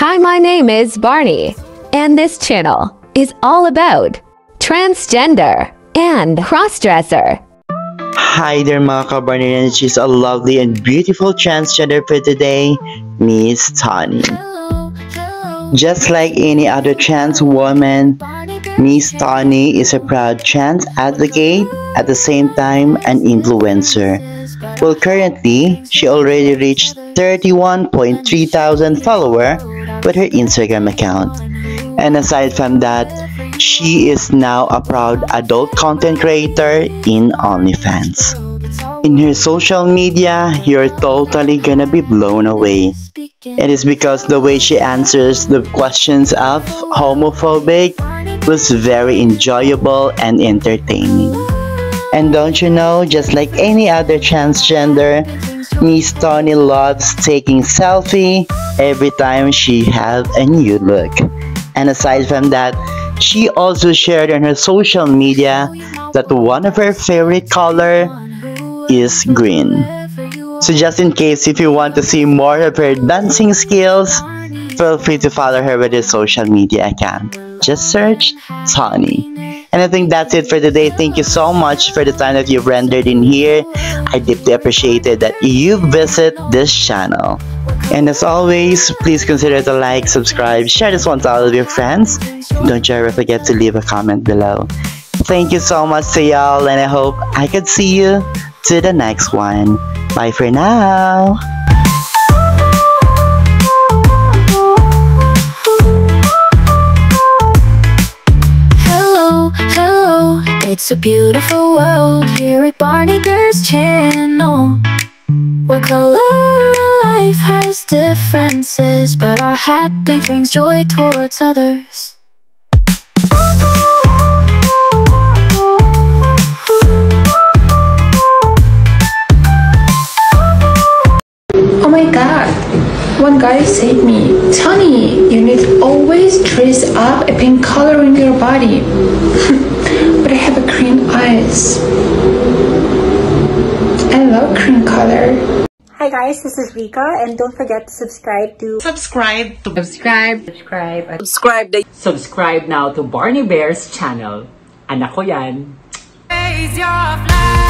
Hi, my name is Barney, and this channel is all about transgender and crossdresser. Hi there mga and she's a lovely and beautiful transgender for today, Miss Toni. Just like any other trans woman, Miss Toni is a proud trans advocate, at the same time an influencer. Well, currently, she already reached 31.3 thousand followers with her Instagram account. And aside from that, she is now a proud adult content creator in OnlyFans. In her social media, you're totally gonna be blown away. It is because the way she answers the questions of homophobic was very enjoyable and entertaining. And don't you know, just like any other transgender, Miss Toni loves taking selfie every time she have a new look. And aside from that, she also shared on her social media that one of her favorite color is green. So just in case if you want to see more of her dancing skills, feel free to follow her with her social media account. Just search Tawny. And I think that's it for today. Thank you so much for the time that you've rendered in here. I deeply appreciate it that you visit this channel. And as always, please consider to like, subscribe, share this one to all of your friends. Don't you ever forget to leave a comment below. Thank you so much to y'all and I hope I could see you to the next one. Bye for now. It's a beautiful world here at Barney Girls Channel. Where color life has differences, but our happy brings joy towards others. Oh my god! One guy said me, Toni, you need always dress up a pink color in your body. but I have a green eyes. I love green color. Hi guys, this is Rika and don't forget to subscribe to subscribe to Subscribe. subscribe at Subscribe. subscribe now to Barney Bears channel. Anak ko yan. Raise your flag.